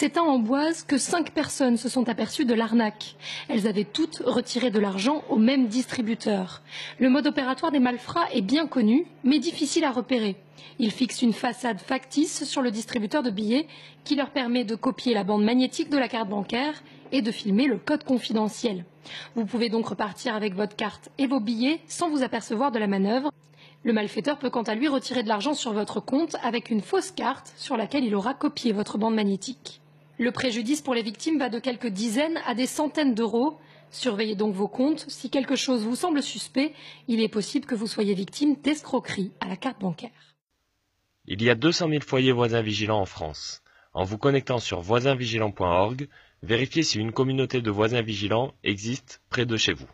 C'est à Amboise que cinq personnes se sont aperçues de l'arnaque. Elles avaient toutes retiré de l'argent au même distributeur. Le mode opératoire des malfrats est bien connu, mais difficile à repérer. Ils fixent une façade factice sur le distributeur de billets qui leur permet de copier la bande magnétique de la carte bancaire et de filmer le code confidentiel. Vous pouvez donc repartir avec votre carte et vos billets sans vous apercevoir de la manœuvre. Le malfaiteur peut quant à lui retirer de l'argent sur votre compte avec une fausse carte sur laquelle il aura copié votre bande magnétique. Le préjudice pour les victimes va de quelques dizaines à des centaines d'euros. Surveillez donc vos comptes. Si quelque chose vous semble suspect, il est possible que vous soyez victime d'escroquerie à la carte bancaire. Il y a 200 000 foyers voisins vigilants en France. En vous connectant sur voisinvigilant.org, vérifiez si une communauté de voisins vigilants existe près de chez vous.